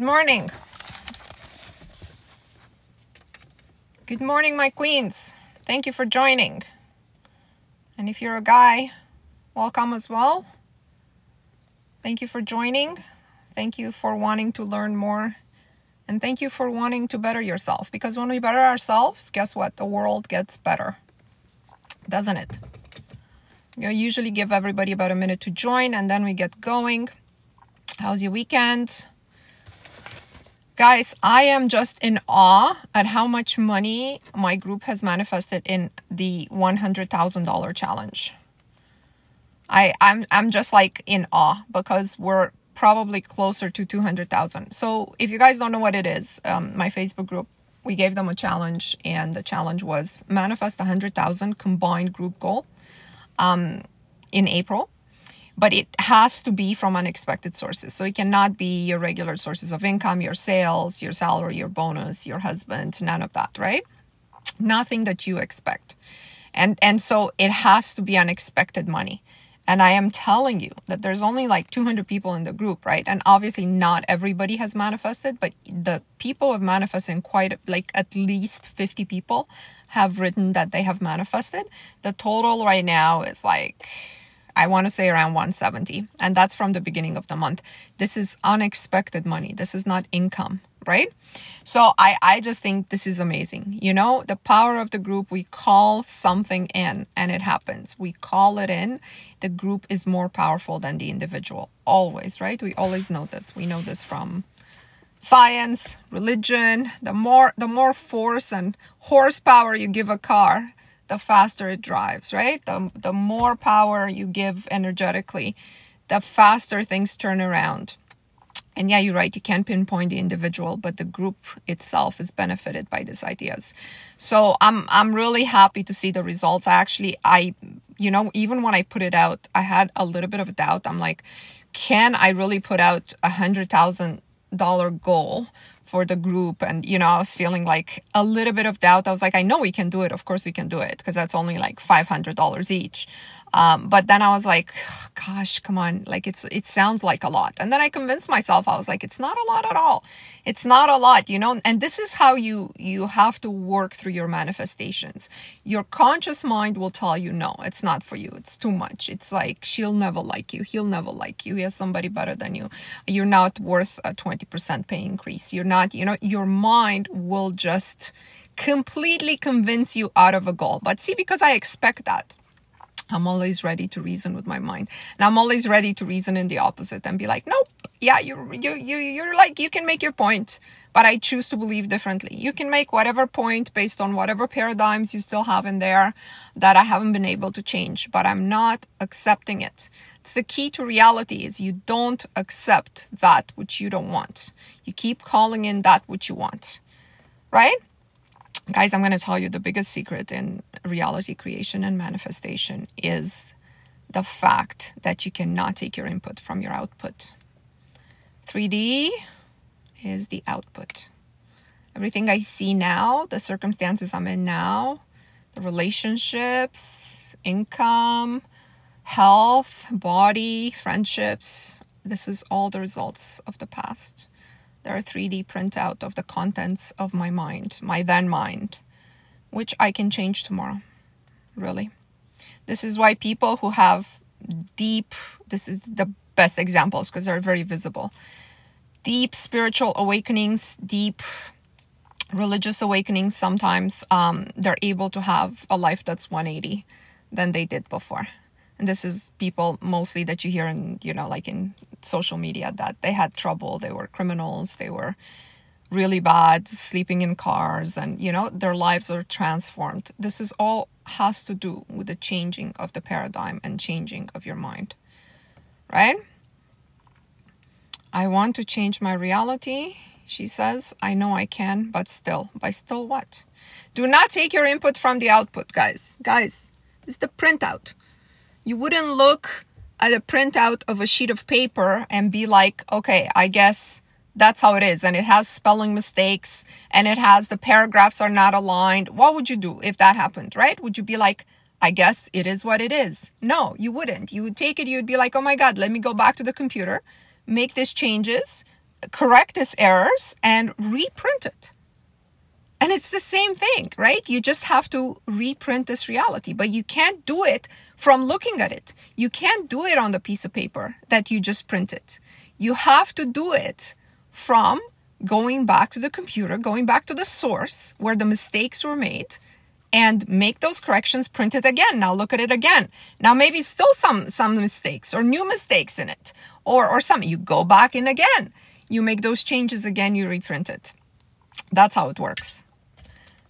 Good morning. Good morning, my queens. Thank you for joining. And if you're a guy, welcome as well. Thank you for joining. Thank you for wanting to learn more. And thank you for wanting to better yourself. Because when we better ourselves, guess what? The world gets better. Doesn't it? I usually give everybody about a minute to join and then we get going. How's your weekend? Guys, I am just in awe at how much money my group has manifested in the $100,000 challenge. I I'm I'm just like in awe because we're probably closer to 200,000. So, if you guys don't know what it is, um, my Facebook group, we gave them a challenge and the challenge was manifest 100,000 combined group goal um, in April but it has to be from unexpected sources. So it cannot be your regular sources of income, your sales, your salary, your bonus, your husband, none of that, right? Nothing that you expect. And and so it has to be unexpected money. And I am telling you that there's only like 200 people in the group, right? And obviously not everybody has manifested, but the people have manifested quite like at least 50 people have written that they have manifested. The total right now is like I want to say around 170. And that's from the beginning of the month. This is unexpected money. This is not income, right? So I, I just think this is amazing. You know, the power of the group, we call something in and it happens. We call it in. The group is more powerful than the individual. Always, right? We always know this. We know this from science, religion. The more the more force and horsepower you give a car, the faster it drives, right? The, the more power you give energetically, the faster things turn around. And yeah, you're right, you can't pinpoint the individual, but the group itself is benefited by these ideas. So I'm I'm really happy to see the results. I actually I you know, even when I put it out, I had a little bit of a doubt. I'm like, can I really put out a hundred thousand dollar goal for the group. And you know i was feeling like a little bit of doubt. I was like i know we can do it. Of course we can do it because that's only like $500 each um, but then I was like, gosh, come on. Like it's, it sounds like a lot. And then I convinced myself, I was like, it's not a lot at all. It's not a lot, you know, and this is how you, you have to work through your manifestations. Your conscious mind will tell you, no, it's not for you. It's too much. It's like, she'll never like you. He'll never like you. He has somebody better than you. You're not worth a 20% pay increase. You're not, you know, your mind will just completely convince you out of a goal. But see, because I expect that I'm always ready to reason with my mind. And I'm always ready to reason in the opposite and be like, nope, yeah, you you you you're like you can make your point, but I choose to believe differently. You can make whatever point based on whatever paradigms you still have in there that I haven't been able to change, but I'm not accepting it. It's the key to reality is you don't accept that which you don't want. You keep calling in that which you want. Right? Guys, I'm going to tell you the biggest secret in reality creation and manifestation is the fact that you cannot take your input from your output. 3D is the output. Everything I see now, the circumstances I'm in now, the relationships, income, health, body, friendships, this is all the results of the past. They're a 3D printout of the contents of my mind, my then mind, which I can change tomorrow. Really. This is why people who have deep, this is the best examples because they're very visible. Deep spiritual awakenings, deep religious awakenings, sometimes um, they're able to have a life that's 180 than they did before this is people mostly that you hear in you know like in social media that they had trouble. They were criminals. They were really bad sleeping in cars. And you know their lives are transformed. This is all has to do with the changing of the paradigm and changing of your mind. Right? I want to change my reality she says. I know i can but still. By still what? Do not take your input from the output guys. Guys it's the printout you wouldn't look at a printout of a sheet of paper and be like, okay, I guess that's how it is. And it has spelling mistakes and it has the paragraphs are not aligned. What would you do if that happened, right? Would you be like, I guess it is what it is? No, you wouldn't. You would take it, you would be like, oh my God, let me go back to the computer, make these changes, correct these errors and reprint it. And it's the same thing, right? You just have to reprint this reality, but you can't do it from looking at it. You can't do it on the piece of paper that you just printed. You have to do it from going back to the computer, going back to the source where the mistakes were made and make those corrections print it again now look at it again now maybe still some some mistakes or new mistakes in it or or some you go back in again you make those changes again you reprint it that's how it works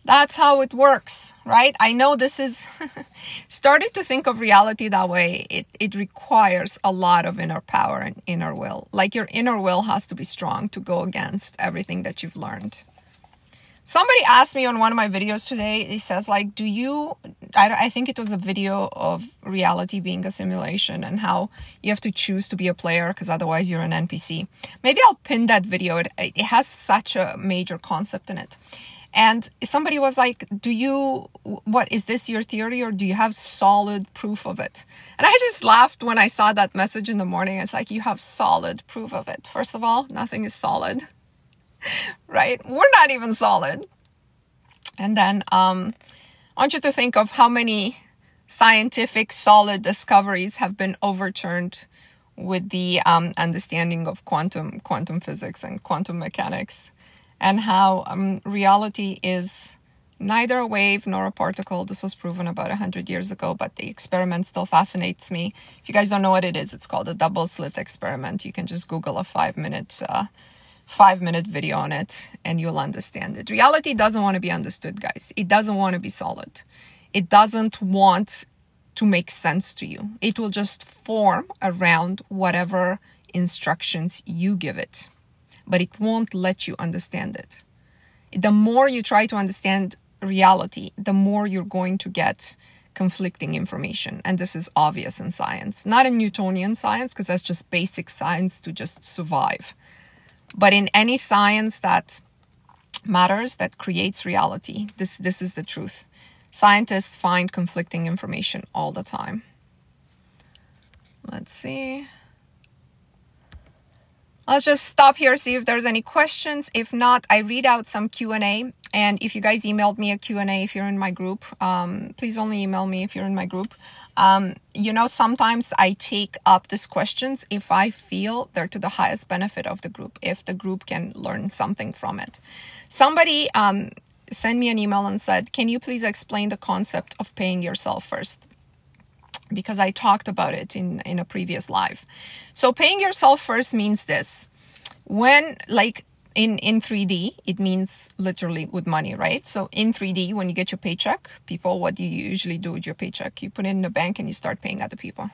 that's how it works, right? I know this is starting to think of reality that way. It, it requires a lot of inner power and inner will. Like your inner will has to be strong to go against everything that you've learned. Somebody asked me on one of my videos today, he says like, do you, I, I think it was a video of reality being a simulation and how you have to choose to be a player because otherwise you're an NPC. Maybe I'll pin that video. It, it has such a major concept in it. And somebody was like, Do you, what is this your theory or do you have solid proof of it? And I just laughed when I saw that message in the morning. It's like, You have solid proof of it. First of all, nothing is solid, right? We're not even solid. And then um, I want you to think of how many scientific solid discoveries have been overturned with the um, understanding of quantum quantum physics and quantum mechanics and how um, reality is neither a wave nor a particle. This was proven about 100 years ago, but the experiment still fascinates me. If you guys don't know what it is, it's called a double slit experiment. You can just Google a five minute, uh, five minute video on it and you'll understand it. Reality doesn't want to be understood, guys. It doesn't want to be solid. It doesn't want to make sense to you. It will just form around whatever instructions you give it but it won't let you understand it. The more you try to understand reality, the more you're going to get conflicting information. And this is obvious in science, not in Newtonian science, because that's just basic science to just survive. But in any science that matters, that creates reality, this, this is the truth. Scientists find conflicting information all the time. Let's see. I'll just stop here, see if there's any questions. If not, I read out some Q&A. And if you guys emailed me a Q&A, if you're in my group, um, please only email me if you're in my group. Um, you know, sometimes I take up these questions if I feel they're to the highest benefit of the group, if the group can learn something from it. Somebody um, sent me an email and said, can you please explain the concept of paying yourself first? Because I talked about it in, in a previous live. So paying yourself first means this. When like in, in 3D, it means literally with money, right? So in 3D, when you get your paycheck, people, what do you usually do with your paycheck? You put it in the bank and you start paying other people,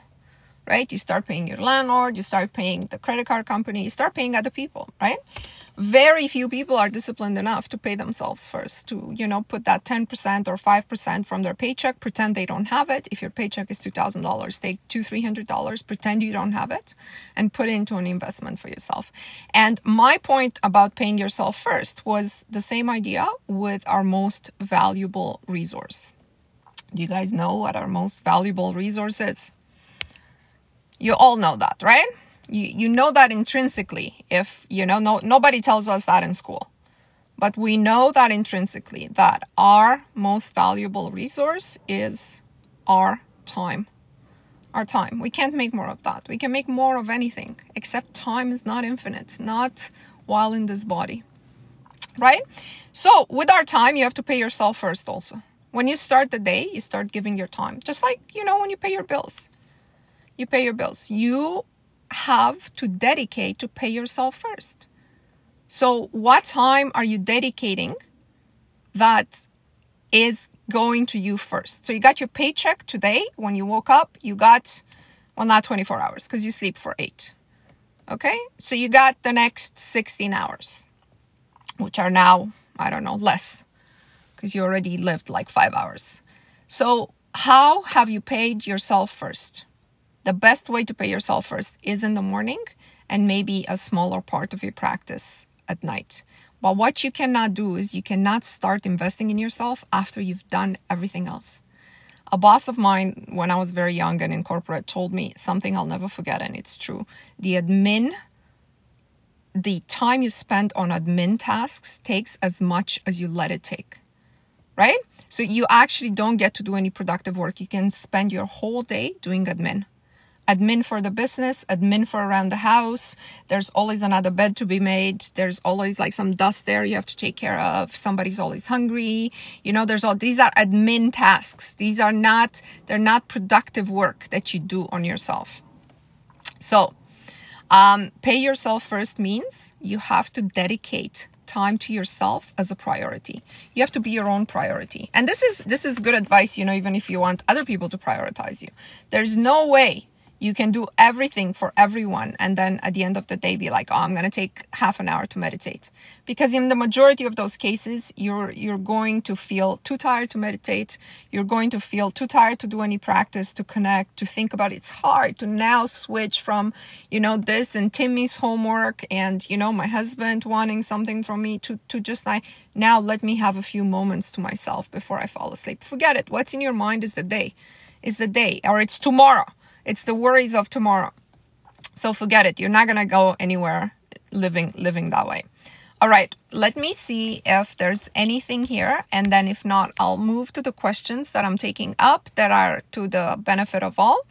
right? You start paying your landlord, you start paying the credit card company, you start paying other people, right? Very few people are disciplined enough to pay themselves first to you know put that 10% or 5% from their paycheck pretend they don't have it. If your paycheck is $2000 take two $300 pretend you don't have it and put it into an investment for yourself. And my point about paying yourself first was the same idea with our most valuable resource. Do you guys know what our most valuable resource is? You all know that right you, you know that intrinsically if you know no, nobody tells us that in school. But we know that intrinsically that our most valuable resource is our time. Our time. We can't make more of that. We can make more of anything except time is not infinite not while in this body. Right? So with our time you have to pay yourself first also. When you start the day you start giving your time. Just like you know when you pay your bills. You pay your bills. You have to dedicate to pay yourself first. So, what time are you dedicating that is going to you first? So, you got your paycheck today when you woke up, you got, well, not 24 hours because you sleep for eight. Okay, so you got the next 16 hours, which are now, I don't know, less because you already lived like five hours. So, how have you paid yourself first? The best way to pay yourself first is in the morning and maybe a smaller part of your practice at night. But what you cannot do is you cannot start investing in yourself after you've done everything else. A boss of mine, when I was very young and in corporate, told me something I'll never forget, and it's true. The admin, the time you spend on admin tasks takes as much as you let it take, right? So you actually don't get to do any productive work. You can spend your whole day doing admin. Admin for the business, admin for around the house. There's always another bed to be made. There's always like some dust there you have to take care of. Somebody's always hungry. You know, there's all these are admin tasks. These are not, they're not productive work that you do on yourself. So, um, pay yourself first means you have to dedicate time to yourself as a priority. You have to be your own priority. And this is this is good advice, you know, even if you want other people to prioritize you. There's no way you can do everything for everyone and then at the end of the day be like oh i'm going to take half an hour to meditate. Because in the majority of those cases you're you're going to feel too tired to meditate. You're going to feel too tired to do any practice to connect to think about it. it's hard to now switch from you know this and timmy's homework and you know my husband wanting something from me to to just like now let me have a few moments to myself before i fall asleep. Forget it. What's in your mind is the day. Is the day or it's tomorrow it's the worries of tomorrow. So forget it. You're not going to go anywhere living living that way. All right, let me see if there's anything here. And then if not, I'll move to the questions that I'm taking up that are to the benefit of all.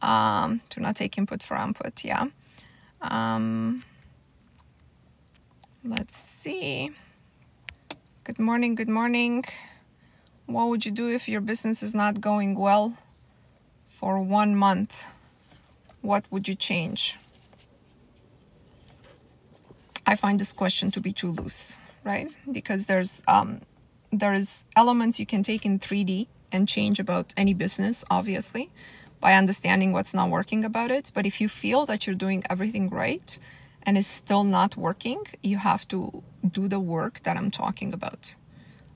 Um, do not take input for output, yeah. Um, let's see. Good morning, good morning. What would you do if your business is not going well? For one month, what would you change? I find this question to be too loose, right? Because there's um, there's elements you can take in 3D and change about any business, obviously, by understanding what's not working about it. But if you feel that you're doing everything right and it's still not working, you have to do the work that I'm talking about,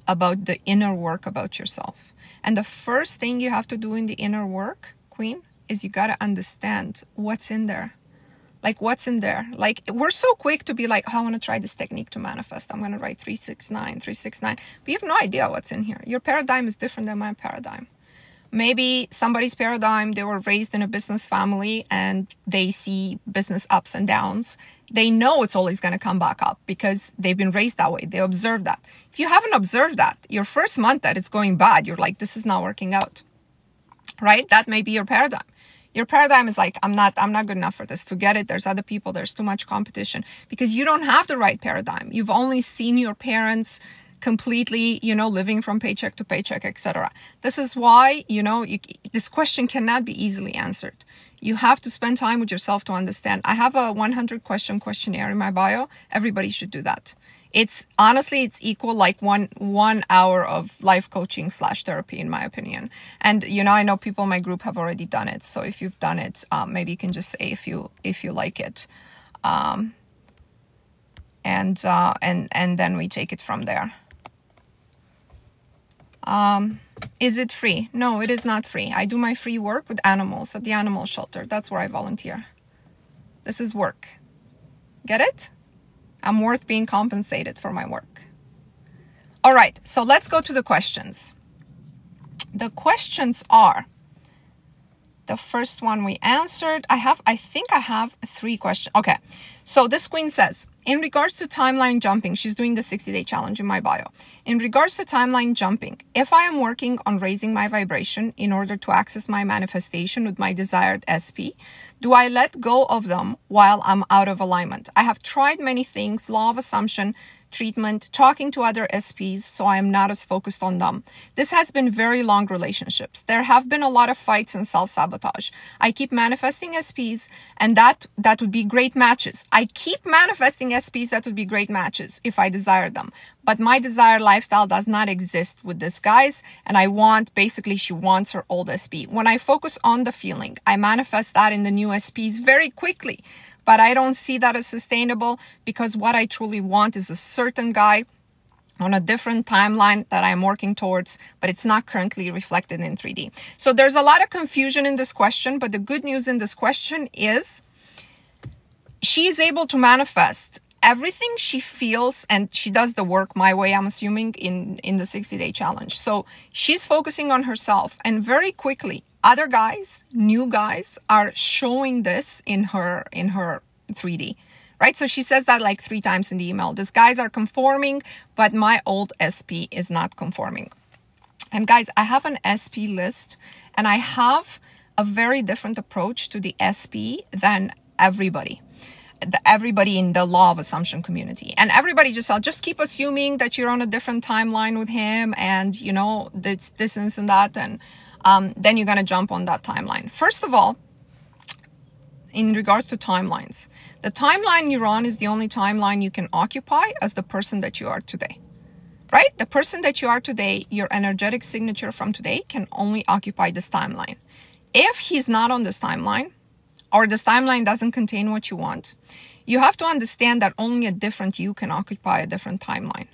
about the inner work about yourself. And the first thing you have to do in the inner work, Queen, is you got to understand what's in there. Like, what's in there? Like, we're so quick to be like, oh, I want to try this technique to manifest. I'm going to write 369, 369. But you have no idea what's in here. Your paradigm is different than my paradigm. Maybe somebody's paradigm, they were raised in a business family and they see business ups and downs. They know it's always going to come back up because they've been raised that way. They observe that. If you haven't observed that, your first month that it's going bad, you're like, this is not working out. Right? That may be your paradigm. Your paradigm is like, I'm not, I'm not good enough for this. Forget it. There's other people. There's too much competition because you don't have the right paradigm. You've only seen your parents completely, you know, living from paycheck to paycheck, etc. This is why, you know, you, this question cannot be easily answered. You have to spend time with yourself to understand. I have a 100 question questionnaire in my bio. Everybody should do that. It's honestly, it's equal like one one hour of life coaching slash therapy, in my opinion. And you know, I know people in my group have already done it. So if you've done it, um, maybe you can just say if you if you like it, um, and uh, and and then we take it from there. Um, is it free? No, it is not free. I do my free work with animals at the animal shelter. That's where I volunteer. This is work. Get it? I'm worth being compensated for my work. All right, so let's go to the questions. The questions are the first one we answered. I have, I think I have three questions. Okay. So this queen says, in regards to timeline jumping, she's doing the 60 day challenge in my bio. In regards to timeline jumping, if I am working on raising my vibration in order to access my manifestation with my desired SP, do I let go of them while I'm out of alignment? I have tried many things, law of assumption, treatment, talking to other SPs, so I am not as focused on them. This has been very long relationships. There have been a lot of fights and self-sabotage. I keep manifesting SPs and that that would be great matches. I keep manifesting SPs that would be great matches if I desire them. But my desired lifestyle does not exist with this guys and I want basically she wants her old SP. When I focus on the feeling, I manifest that in the new SPs very quickly. But I don't see that as sustainable because what I truly want is a certain guy on a different timeline that I'm working towards, but it's not currently reflected in 3D. So there's a lot of confusion in this question, but the good news in this question is she is able to manifest everything she feels and she does the work my way i'm assuming in in the 60 day challenge so she's focusing on herself and very quickly other guys, new guys are showing this in her in her 3D, right? So she says that like three times in the email. These guys are conforming, but my old SP is not conforming. And guys, I have an SP list and I have a very different approach to the SP than everybody. The, everybody in the law of assumption community and everybody just I'll just keep assuming that you're on a different timeline with him and you know this this and that and um, then you're gonna jump on that timeline first of all in regards to timelines the timeline you're on is the only timeline you can occupy as the person that you are today right? The person that you are today, your energetic signature from today can only occupy this timeline. If he's not on this timeline, or this timeline doesn't contain what you want, you have to understand that only a different you can occupy a different timeline.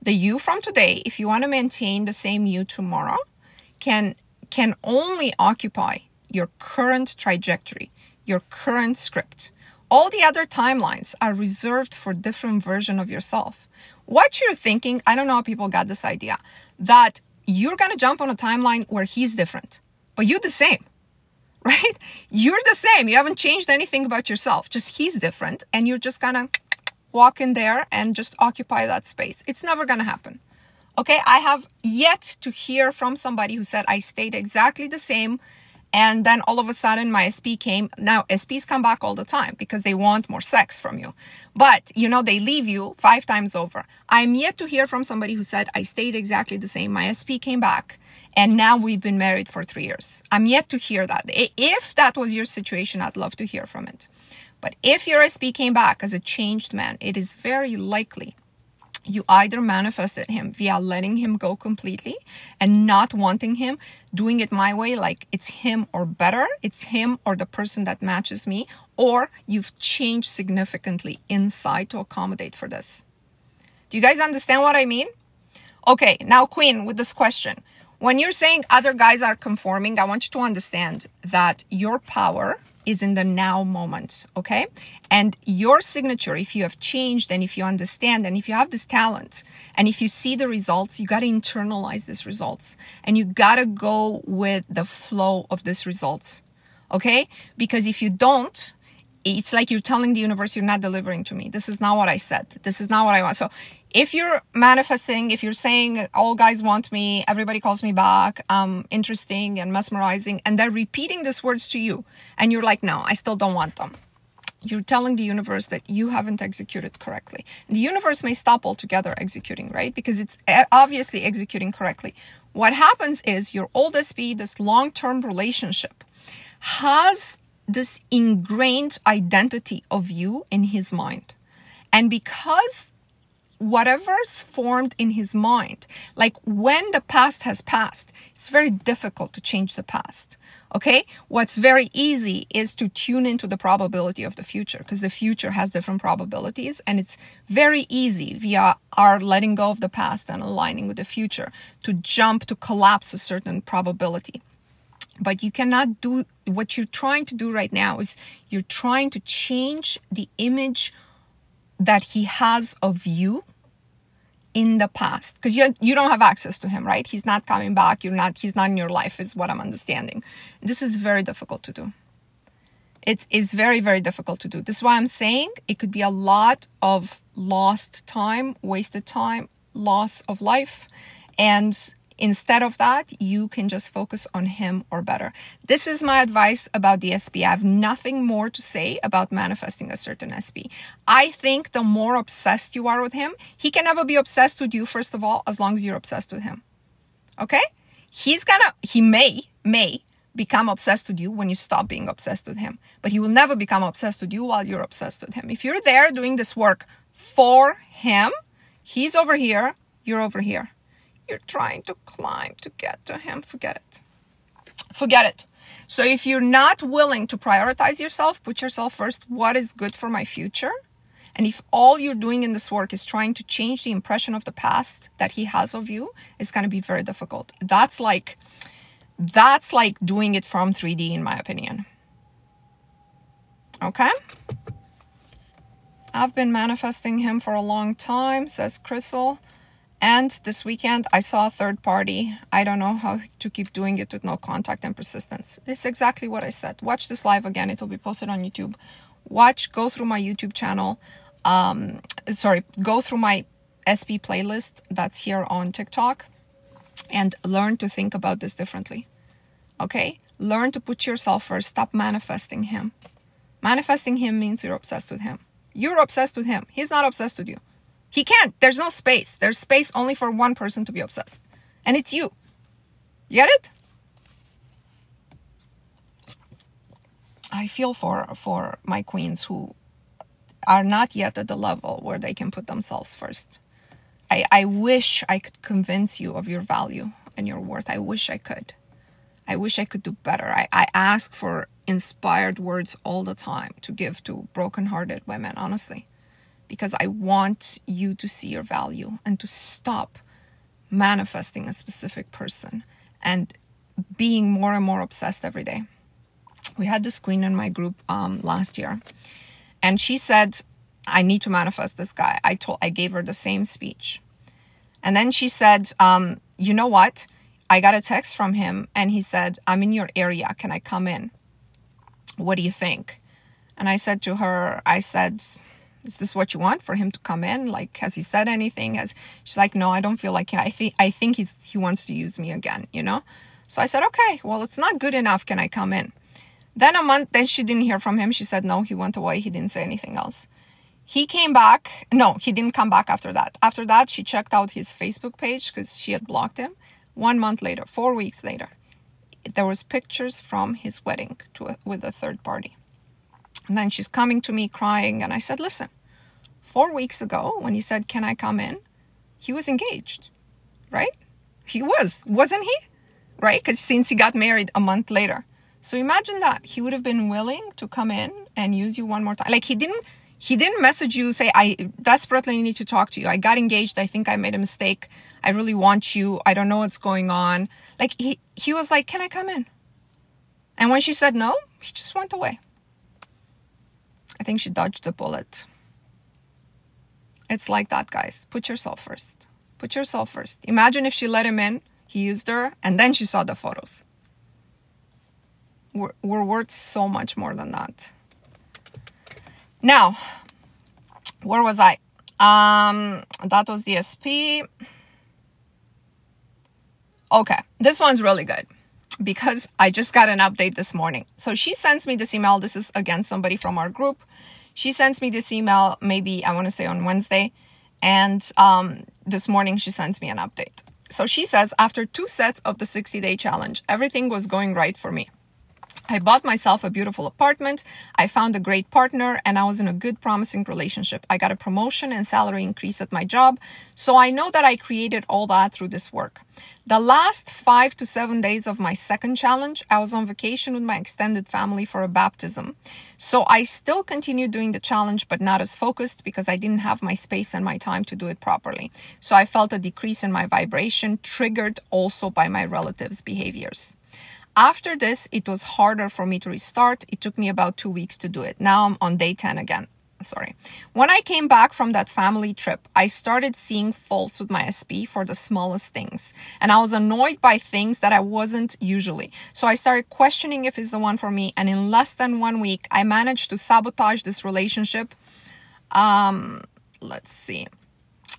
The you from today, if you want to maintain the same you tomorrow, can can only occupy your current trajectory, your current script. All the other timelines are reserved for different version of yourself what you're thinking, I don't know how people got this idea, that you're going to jump on a timeline where he's different, but you're the same, right? You're the same. You haven't changed anything about yourself, just he's different. And you're just going to walk in there and just occupy that space. It's never going to happen. Okay. I have yet to hear from somebody who said I stayed exactly the same and then all of a sudden my SP came. Now SPs come back all the time because they want more sex from you. But you know, they leave you five times over. I'm yet to hear from somebody who said, I stayed exactly the same. My SP came back and now we've been married for three years. I'm yet to hear that. If that was your situation, I'd love to hear from it. But if your SP came back as a changed man, it is very likely you either manifested him via letting him go completely and not wanting him, doing it my way, like it's him or better, it's him or the person that matches me, or you've changed significantly inside to accommodate for this. Do you guys understand what I mean? Okay, now, Queen, with this question. When you're saying other guys are conforming, I want you to understand that your power is in the now moment, okay? And your signature, if you have changed and if you understand and if you have this talent and if you see the results, you got to internalize these results and you got to go with the flow of these results, okay? Because if you don't, it's like you're telling the universe you're not delivering to me. This is not what I said. This is not what I want. So if you're manifesting, if you're saying all guys want me, everybody calls me back, um, interesting and mesmerizing, and they're repeating these words to you, and you're like, no, I still don't want them. You're telling the universe that you haven't executed correctly. The universe may stop altogether executing, right? Because it's obviously executing correctly. What happens is your old SP, this long term relationship, has this ingrained identity of you in his mind. And because whatever's formed in his mind, like when the past has passed, it's very difficult to change the past. Okay. What's very easy is to tune into the probability of the future because the future has different probabilities and it's very easy via our letting go of the past and aligning with the future to jump to collapse a certain probability. But you cannot do what you're trying to do right now is you're trying to change the image that he has of you in the past. Because you you don't have access to him right? He's not coming back. You're not he's not in your life is what i'm understanding. This is very difficult to do. It is very very difficult to do. This is why i'm saying it could be a lot of lost time wasted time loss of life and Instead of that, you can just focus on him or better. This is my advice about the SP. I have nothing more to say about manifesting a certain SP. I think the more obsessed you are with him, he can never be obsessed with you, first of all, as long as you're obsessed with him. Okay? He's gonna, he may, may become obsessed with you when you stop being obsessed with him. But he will never become obsessed with you while you're obsessed with him. If you're there doing this work for him, he's over here, you're over here you're trying to climb to get to him, forget it. Forget it. So if you're not willing to prioritize yourself, put yourself first, what is good for my future? And if all you're doing in this work is trying to change the impression of the past that he has of you, it's going to be very difficult. That's like that's like doing it from 3D in my opinion. Okay? I've been manifesting him for a long time, says Crystal. And this weekend, I saw a third party. I don't know how to keep doing it with no contact and persistence. It's exactly what I said. Watch this live again. It'll be posted on YouTube. watch, go through my YouTube channel. Um, sorry, go through my SP playlist that's here on TikTok and learn to think about this differently. Okay? Learn to put yourself first. Stop manifesting him. Manifesting him means you're obsessed with him. You're obsessed with him. He's not obsessed with you. He can't. There's no space. There's space only for one person to be obsessed. And it's you. You get it? I feel for for my queens who are not yet at the level where they can put themselves first. I, I wish I could convince you of your value and your worth. I wish I could. I wish I could do better. I, I ask for inspired words all the time to give to brokenhearted women, honestly, because I want you to see your value and to stop manifesting a specific person and being more and more obsessed every day. We had this queen in my group um, last year, and she said, "I need to manifest this guy." I told, I gave her the same speech, and then she said, um, "You know what? I got a text from him, and he said, "I'm in your area. Can I come in?" What do you think? And I said to her, I said, is this what you want for him to come in? Like, has he said anything? Has she's like, no, I don't feel like I think I think he's he wants to use me again, you know? So I said, okay, well, it's not good enough. Can I come in? Then a month, then she didn't hear from him. She said, no, he went away. He didn't say anything else. He came back. No, he didn't come back after that. After that, she checked out his Facebook page because she had blocked him. One month later, four weeks later, there was pictures from his wedding to a, with a third party. And then she's coming to me crying, and I said, "Listen, four weeks ago when he said, "Can I come in?" he was engaged, right? He was, wasn't he? Right? Because since he got married a month later, so imagine that he would have been willing to come in and use you one more time. Like he didn't he didn't message you say I desperately need to talk to you. I got engaged. I think I made a mistake. I really want you. I don't know what's going on. Like he he was like, "Can I come in?" And when she said no, he just went away. I think she dodged the bullet. It's like that, guys. Put yourself first. Put yourself first. Imagine if she let him in, he used her, and then she saw the photos. We're, we're worth so much more than that. Now, where was I? Um, that was the SP. Okay, this one's really good because I just got an update this morning. So she sends me this email. This is again somebody from our group. She sends me this email, maybe I want to say on Wednesday. And um, this morning she sends me an update. So she says, after two sets of the 60 day challenge, everything was going right for me. I bought myself a beautiful apartment. I found a great partner and I was in a good, promising relationship. I got a promotion and salary increase at my job. So I know that I created all that through this work. The last five to seven days of my second challenge, I was on vacation with my extended family for a baptism. So I still continued doing the challenge, but not as focused because I didn't have my space and my time to do it properly. So I felt a decrease in my vibration, triggered also by my relatives' behaviors. After this, it was harder for me to restart. It took me about two weeks to do it. Now I'm on day 10 again. Sorry. When I came back from that family trip, I started seeing faults with my SP for the smallest things. And I was annoyed by things that I wasn't usually. So I started questioning if it's the one for me. And in less than one week, I managed to sabotage this relationship. Um, let's see.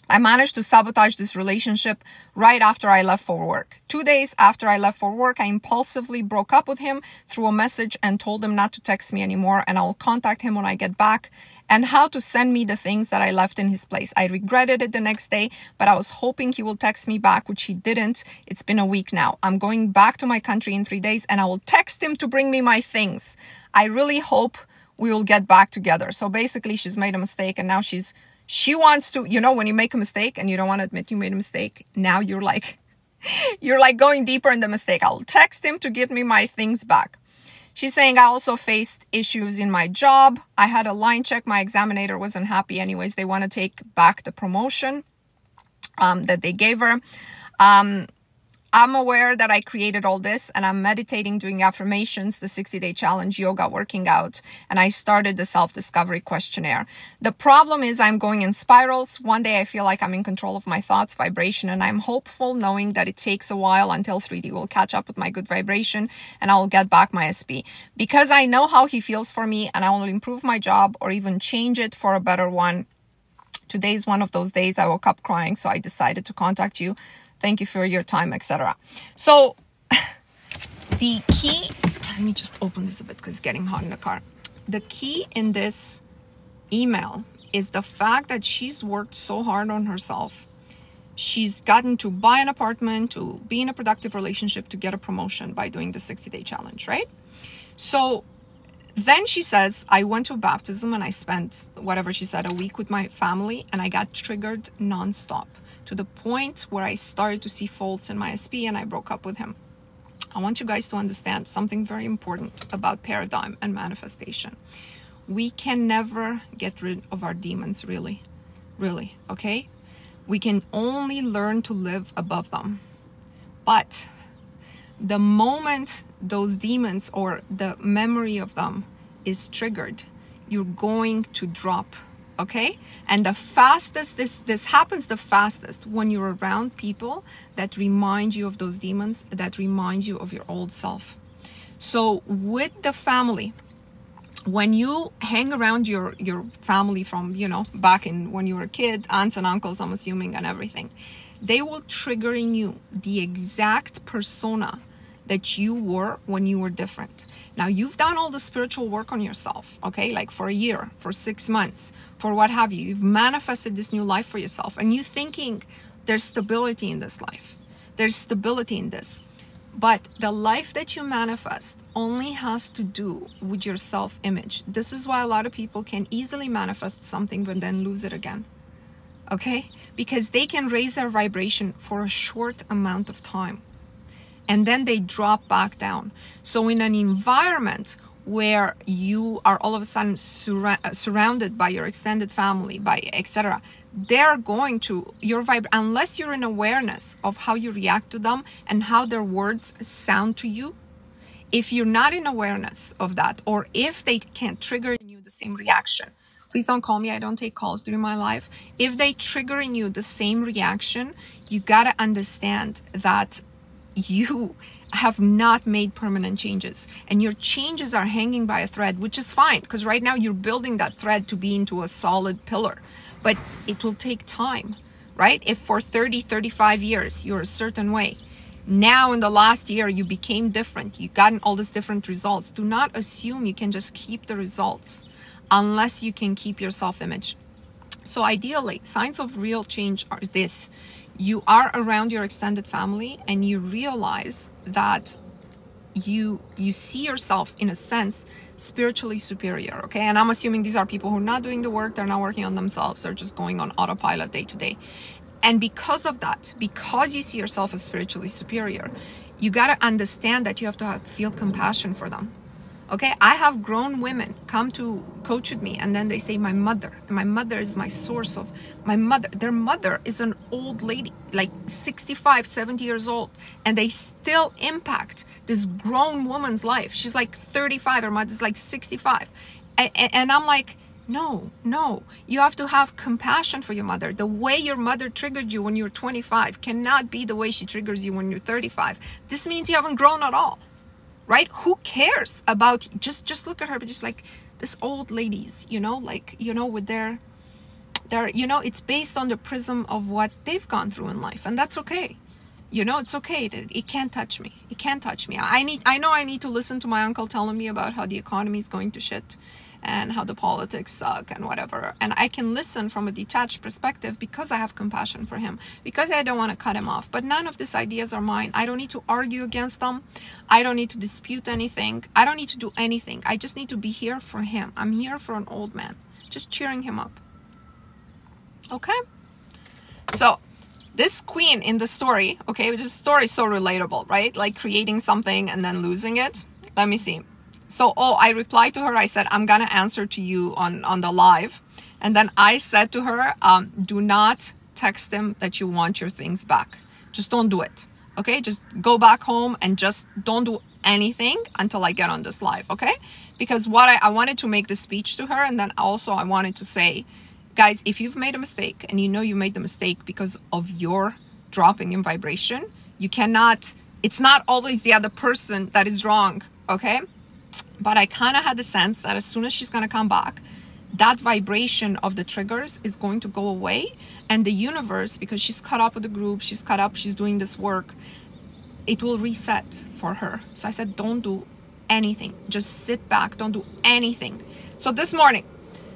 I managed to sabotage this relationship right after I left for work. Two days after I left for work, I impulsively broke up with him through a message and told him not to text me anymore and I will contact him when I get back and how to send me the things that I left in his place. I regretted it the next day, but I was hoping he will text me back, which he didn't. It's been a week now. I'm going back to my country in three days and I will text him to bring me my things. I really hope we will get back together. So basically, she's made a mistake and now she's she wants to, you know, when you make a mistake and you don't want to admit you made a mistake, now you're like, you're like going deeper in the mistake. I'll text him to give me my things back. She's saying I also faced issues in my job. I had a line check. My examiner wasn't happy. Anyways, they want to take back the promotion um, that they gave her. Um, I'm aware that I created all this and I'm meditating, doing affirmations, the 60 day challenge, yoga, working out, and I started the self discovery questionnaire. The problem is I'm going in spirals. One day I feel like I'm in control of my thoughts, vibration, and I'm hopeful knowing that it takes a while until 3D will catch up with my good vibration and I'll get back my SP. Because I know how he feels for me and I will improve my job or even change it for a better one. Today's one of those days I woke up crying, so I decided to contact you thank you for your time etc so the key let me just open this a bit because it's getting hot in the car. The key in this email is the fact that she's worked so hard on herself. She's gotten to buy an apartment to be in a productive relationship to get a promotion by doing the 60 day challenge right? So then she says i went to baptism and i spent whatever she said a week with my family and i got triggered nonstop to the point where I started to see faults in my SP and I broke up with him. I want you guys to understand something very important about paradigm and manifestation. We can never get rid of our demons, really. Really, okay? We can only learn to live above them. But the moment those demons or the memory of them is triggered, you're going to drop okay? And the fastest this this happens the fastest when you're around people that remind you of those demons that remind you of your old self. So with the family when you hang around your your family from you know back in when you were a kid aunts and uncles i'm assuming and everything they will trigger in you the exact persona that you were when you were different now you've done all the spiritual work on yourself, okay? Like for a year, for six months, for what have you. You've manifested this new life for yourself and you're thinking there's stability in this life. There's stability in this. But the life that you manifest only has to do with your self image. This is why a lot of people can easily manifest something but then lose it again. Okay? Because they can raise their vibration for a short amount of time and then they drop back down. So, in an environment where you are all of a sudden sur- uh, surrounded by your extended family, by etc., they're going to your vibe unless you're in awareness of how you react to them and how their words sound to you. If you're not in awareness of that, or if they can't trigger in you the same reaction, please don't call me. I don't take calls during my life. If they trigger in you the same reaction, you gotta understand that you have not made permanent changes. And your changes are hanging by a thread which is fine because right now you're building that thread to be into a solid pillar. But it will take time right? If for 30 35 years you're a certain way now in the last year you became different. You've gotten all these different results. Do not assume you can just keep the results unless you can keep your self image so ideally signs of real change are this you are around your extended family and you realize that you you see yourself in a sense spiritually superior okay? And i'm assuming these are people who are not doing the work they're not working on themselves they're just going on autopilot day to day. And because of that because you see yourself as spiritually superior you got to understand that you have to have, feel compassion for them Okay, I have grown women come to coach with me and then they say, My mother, my mother is my source of my mother. Their mother is an old lady, like 65, 70 years old, and they still impact this grown woman's life. She's like 35, her mother's like 65. And, and I'm like, no, no. You have to have compassion for your mother. The way your mother triggered you when you're 25 cannot be the way she triggers you when you're 35. This means you haven't grown at all right? Who cares about just just look at her but just like this old ladies you know like you know with their their you know it's based on the prism of what they've gone through in life and that's okay. You know it's okay. It, it can't touch me. It can't touch me. I need i know i need to listen to my uncle telling me about how the economy is going to shit and how the politics suck and whatever. And I can listen from a detached perspective because I have compassion for him, because I don't want to cut him off. But none of these ideas are mine. I don't need to argue against them. I don't need to dispute anything. I don't need to do anything. I just need to be here for him. I'm here for an old man, just cheering him up. Okay? So, this queen in the story, okay, which is story so relatable, right? Like creating something and then losing it. Let me see. So, oh, I replied to her. I said, I'm going to answer to you on, on the live. And then I said to her, um, do not text him that you want your things back. Just don't do it. Okay, just go back home and just don't do anything until I get on this live. Okay, because what I, I wanted to make the speech to her, and then also I wanted to say, guys, if you've made a mistake and you know you made the mistake because of your dropping in vibration, you cannot. It's not always the other person that is wrong. Okay, but I kind of had the sense that as soon as she's gonna come back, that vibration of the triggers is going to go away and the universe because she's caught up with the group she's caught up she's doing this work it will reset for her. So i said don't do anything. Just sit back. Don't do anything. So this morning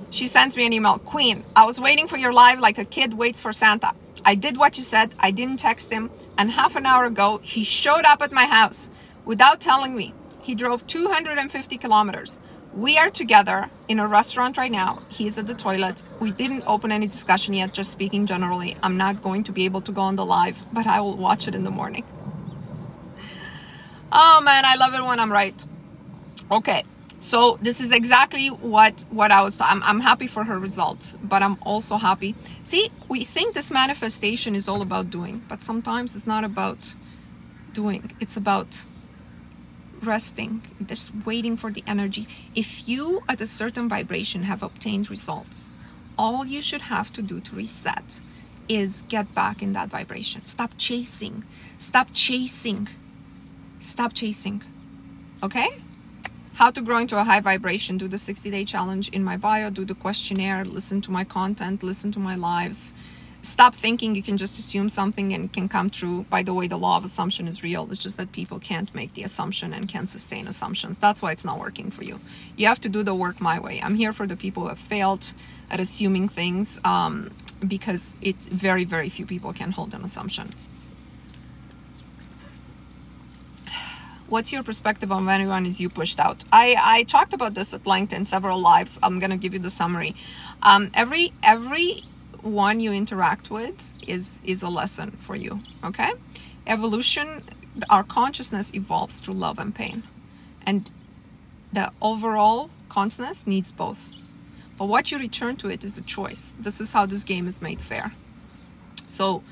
she sends me an email. Queen i was waiting for your live like a kid waits for santa. I did what you said. I didn't text him and half an hour ago he showed up at my house without telling me he drove 250 kilometers we are together in a restaurant right now. He's at the toilet. We didn't open any discussion yet, just speaking generally. I'm not going to be able to go on the live, but I will watch it in the morning. Oh man, I love it when I'm right. Okay. So this is exactly what what I was I'm I'm happy for her results, but I'm also happy. See, we think this manifestation is all about doing, but sometimes it's not about doing. It's about resting, just waiting for the energy. If you at a certain vibration have obtained results, all you should have to do to reset is get back in that vibration. Stop chasing. Stop chasing. Stop chasing. Okay? How to grow into a high vibration. Do the 60 day challenge in my bio, do the questionnaire, listen to my content, listen to my lives stop thinking you can just assume something and it can come true. By the way, the law of assumption is real. It's just that people can't make the assumption and can't sustain assumptions. That's why it's not working for you. You have to do the work my way. I'm here for the people who have failed at assuming things um, because it's very, very few people can hold an assumption. What's your perspective on when anyone is you pushed out? I, I talked about this at length in several lives. I'm gonna give you the summary. Um, every every one you interact with is is a lesson for you okay? Evolution our consciousness evolves through love and pain. And the overall consciousness needs both. But what you return to it is a choice. This is how this game is made fair. So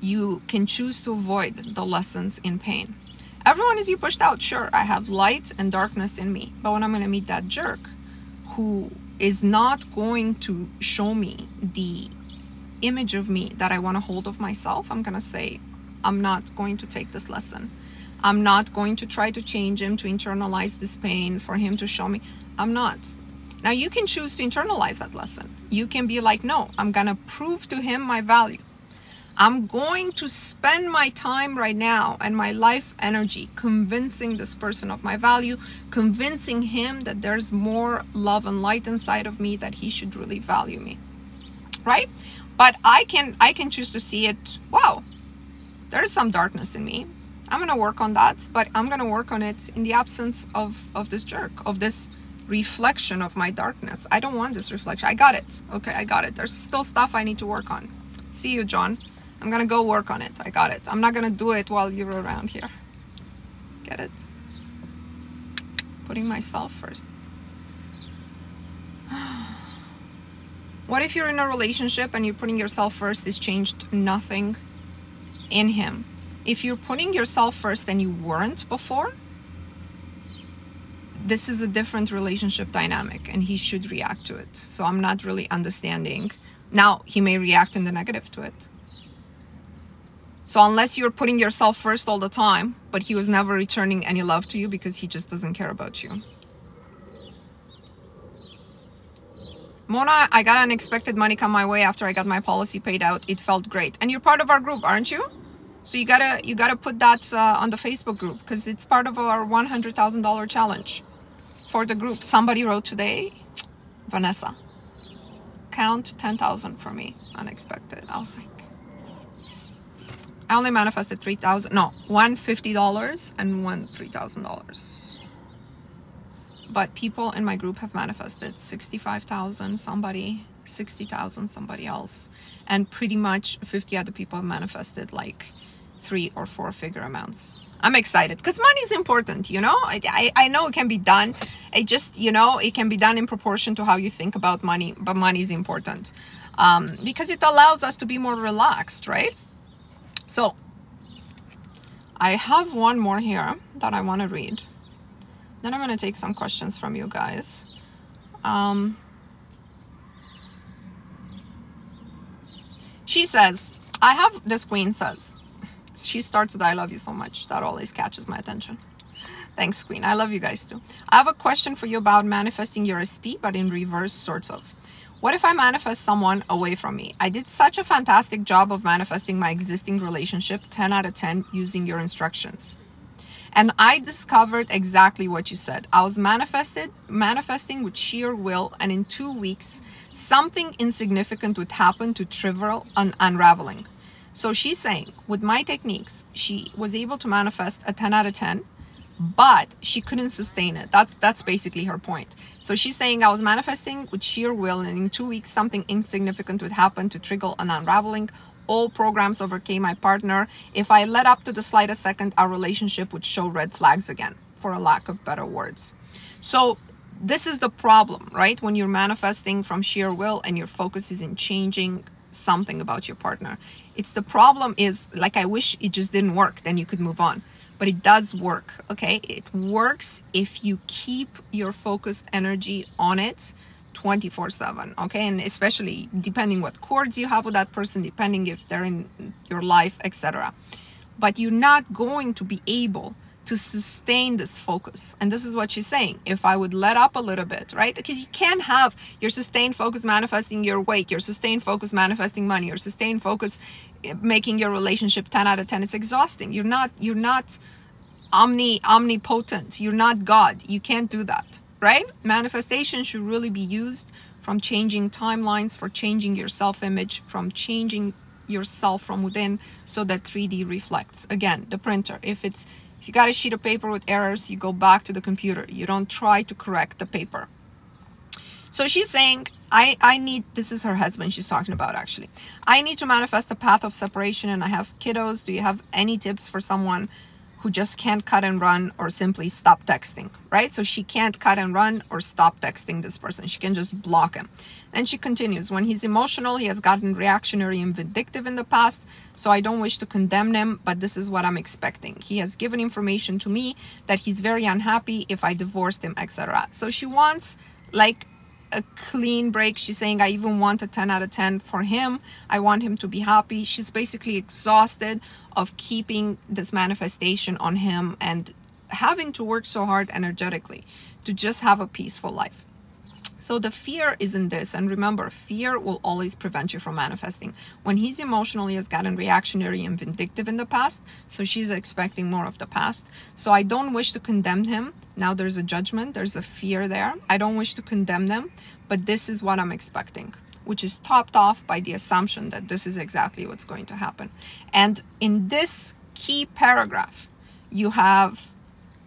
you can choose to avoid the lessons in pain. Everyone is you pushed out sure i have light and darkness in me. But when i'm going to meet that jerk who is not going to show me the image of me that I want to hold of myself, I'm going to say, I'm not going to take this lesson. I'm not going to try to change him to internalize this pain for him to show me. I'm not. Now, you can choose to internalize that lesson. You can be like, no, I'm going to prove to him my value. I'm going to spend my time right now and my life energy convincing this person of my value, convincing him that there's more love and light inside of me, that he should really value me. Right? But I can I can choose to see it, wow, there's some darkness in me. I'm gonna work on that, but I'm gonna work on it in the absence of, of this jerk, of this reflection of my darkness. I don't want this reflection. I got it. Okay, I got it. There's still stuff I need to work on. See you, John. I'm gonna go work on it. I got it. I'm not gonna do it while you're around here. Get it? Putting myself first. what if you're in a relationship and you're putting yourself first is changed nothing in him? If you're putting yourself first and you weren't before, this is a different relationship dynamic and he should react to it. So I'm not really understanding. Now, he may react in the negative to it. So unless you're putting yourself first all the time, but he was never returning any love to you because he just doesn't care about you. Mona, I got unexpected money come my way after I got my policy paid out. It felt great. And you're part of our group, aren't you? So you gotta you gotta put that uh, on the Facebook group because it's part of our one hundred thousand dollar challenge for the group. Somebody wrote today, Vanessa, count ten thousand for me. Unexpected. I was like, I only manifested three thousand. No, one fifty dollars and one three thousand dollars but people in my group have manifested 65,000 somebody 60,000 somebody else and pretty much 50 other people have manifested like three or four figure amounts I'm excited because money is important, you know. I, I, I, know it can be done. It just, you know, it can be done in proportion to how you think about money, but money is important um, because it allows us to be more relaxed, right? So, I have one more here that I want to read. Then I'm going to take some questions from you guys. Um, she says, I have, this queen says, she starts with I love you so much. That always catches my attention. Thanks, Queen. I love you guys too. I have a question for you about manifesting your SP, but in reverse, sorts of. What if I manifest someone away from me? I did such a fantastic job of manifesting my existing relationship, 10 out of 10, using your instructions. And I discovered exactly what you said. I was manifested, manifesting with sheer will, and in two weeks, something insignificant would happen to trivial un- unraveling. So she's saying, with my techniques, she was able to manifest a 10 out of 10 but she couldn't sustain it. That's that's basically her point. So she's saying I was manifesting with sheer will, and in two weeks something insignificant would happen to trigger an unraveling. All programs overcame my partner. If I let up to the slightest second, our relationship would show red flags again, for a lack of better words. So this is the problem, right? When you're manifesting from sheer will and your focus is in changing something about your partner. It's the problem is like I wish it just didn't work, then you could move on but it does work okay it works if you keep your focused energy on it 24 7 okay and especially depending what chords you have with that person depending if they're in your life etc but you're not going to be able to sustain this focus. And this is what she's saying. If I would let up a little bit, right? Because you can't have your sustained focus manifesting your weight, your sustained focus manifesting money, your sustained focus making your relationship 10 out of 10. It's exhausting. You're not, you're not omni, omnipotent. You're not God. You can't do that, right? Manifestation should really be used from changing timelines, for changing your self image, from changing yourself from within so that 3D reflects. Again, the printer. If it's if you got a sheet of paper with errors, you go back to the computer. You don't try to correct the paper. So she's saying, I, I need, this is her husband she's talking about actually. I need to manifest a path of separation and I have kiddos. Do you have any tips for someone who just can't cut and run or simply stop texting, right? So she can't cut and run or stop texting this person. She can just block him. And she continues, when he's emotional, he has gotten reactionary and vindictive in the past. So I don't wish to condemn him, but this is what I'm expecting. He has given information to me that he's very unhappy if I divorced him, etc. So she wants like a clean break. She's saying, I even want a 10 out of 10 for him. I want him to be happy. She's basically exhausted of keeping this manifestation on him and having to work so hard energetically to just have a peaceful life. So the fear is in this. And remember, fear will always prevent you from manifesting. When he's emotionally has gotten reactionary and vindictive in the past, so she's expecting more of the past. So I don't wish to condemn him. Now there's a judgment, there's a fear there. I don't wish to condemn them, but this is what I'm expecting, which is topped off by the assumption that this is exactly what's going to happen. And in this key paragraph, you have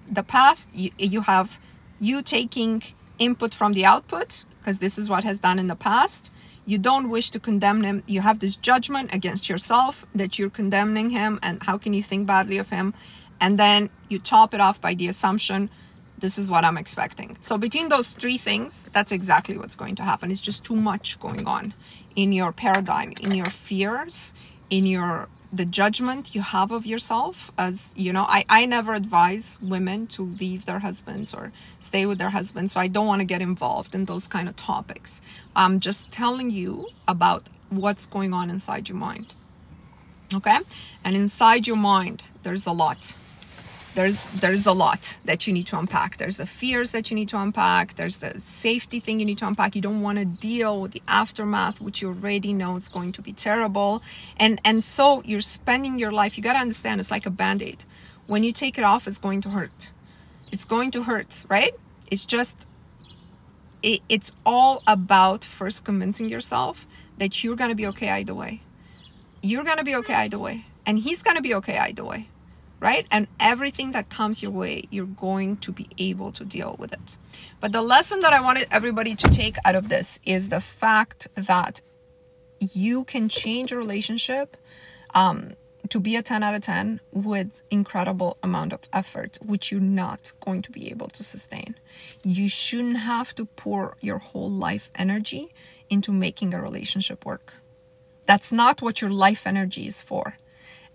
the past, you, you have you taking input from the output, because this is what has done in the past. You don't wish to condemn him. You have this judgment against yourself that you're condemning him and how can you think badly of him? And then you top it off by the assumption this is what I'm expecting. So between those three things, that's exactly what's going to happen. It's just too much going on in your paradigm, in your fears, in your the judgment you have of yourself as you know I, I never advise women to leave their husbands or stay with their husbands so i don't want to get involved in those kind of topics i'm just telling you about what's going on inside your mind okay and inside your mind there's a lot there's there's a lot that you need to unpack. There's the fears that you need to unpack. There's the safety thing you need to unpack. You don't want to deal with the aftermath which you already know it's going to be terrible. And and so you're spending your life you got to understand it's like a band-aid. When you take it off it's going to hurt. It's going to hurt right? It's just it, it's all about first convincing yourself that you're going to be okay either way. You're going to be okay either way. And he's going to be okay either way right? And everything that comes your way, you're going to be able to deal with it. But the lesson that I wanted everybody to take out of this is the fact that you can change a relationship um, to be a 10 out of 10 with incredible amount of effort which you're not going to be able to sustain you shouldn't have to pour your whole life energy into making a relationship work that's not what your life energy is for